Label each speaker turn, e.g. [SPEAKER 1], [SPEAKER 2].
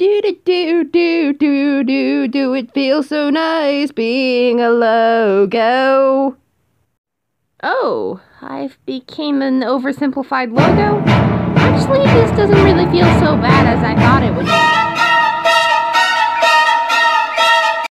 [SPEAKER 1] Do do do do do do do it feels so nice being a logo. Oh, I've became an oversimplified logo? Actually, this doesn't really feel so bad as I.